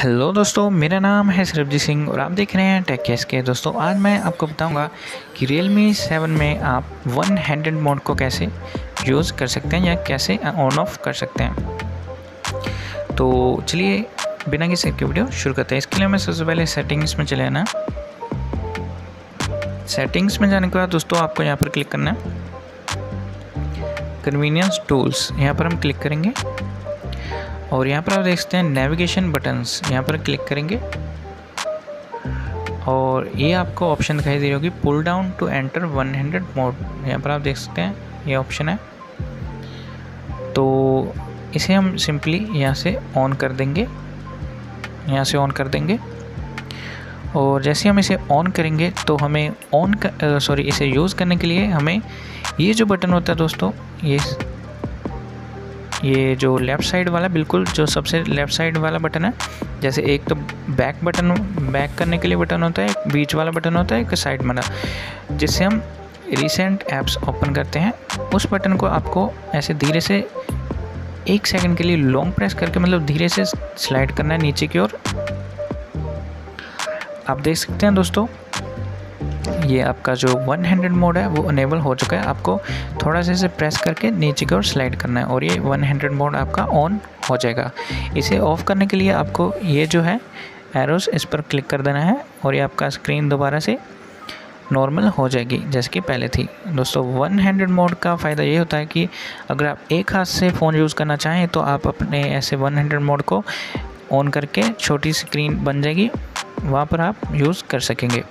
Hello दोस्तों, मेरा नाम है सरबजीत सिंह और आप देख रहे हैं टेक केस के। दोस्तों, आज मैं आपको बताऊँगा कि Realme 7 में आप वन हैंडेड मोड को कैसे यूज़ कर सकते हैं या कैसे ऑन ऑफ़ कर सकते हैं। तो चलिए, बिना किसी के वीडियो शुरू करते हैं। इसके लिए हमें सबसे पहले सेटिंग्स में चले आना। सेटिंग्स में जाने के बाद दोस्तों, आपको यहाँ पर क्लिक करना है। कन्वीनियंस टूल्स यहाँ पर हम क्लिक करेंगे। और यहाँ पर आप देख सकते हैं नेविगेशन बटन्स यहाँ पर क्लिक करेंगे। और ये आपको ऑप्शन दिखाई दे रही होगी pull down to enter one hundred mode यहाँ पर आप देख सकते हैं, ये ऑप्शन है। तो इसे हम सिंपली यहाँ से ऑन कर देंगे। यहाँ से ऑन कर देंगे। और जैसे हम इसे ऑन करेंगे तो हमें ऑन सॉरी इसे यूज़ करने के लिए हमें ये जो बटन होता है दोस्तों, ये ये जो लेफ़्ट साइड वाला, बिल्कुल जो सबसे लेफ़्ट साइड वाला बटन है, जैसे एक तो बैक बटन बैक करने के लिए बटन होता है, बीच वाला बटन होता है, एक साइड वाला। जिससे हम रिसेंट ऐप्स ओपन करते हैं, उस बटन को आपको ऐसे धीरे से एक सेकंड के लिए लॉन्ग प्रेस करके मतलब धीरे से स्लाइड करना है नीचे की ओर। आप देख सकते हैं दोस्तों ये आपका जो वन हैंड्रेड मोड है, वो अनेबल हो चुका है। आपको थोड़ा सा इसे प्रेस करके नीचे की ओर स्लाइड करना है और ये वन हैंड्रेड मोड आपका ऑन हो जाएगा। इसे ऑफ़ करने के लिए आपको ये जो है एरोस इस पर क्लिक कर देना है और ये आपका स्क्रीन दोबारा से नॉर्मल हो जाएगी, जैसे कि पहले थी। दोस्तों वन हैंड्रेड मोड का फ़ायदा ये होता है कि अगर आप एक हाथ से फ़ोन यूज़ करना चाहें तो आप अपने ऐसे वन हैंड्रेड मोड को ऑन करके छोटी स्क्रीन बन जाएगी। वहाँ पर आप यूज़ कर सकेंगे।